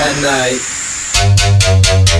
at night.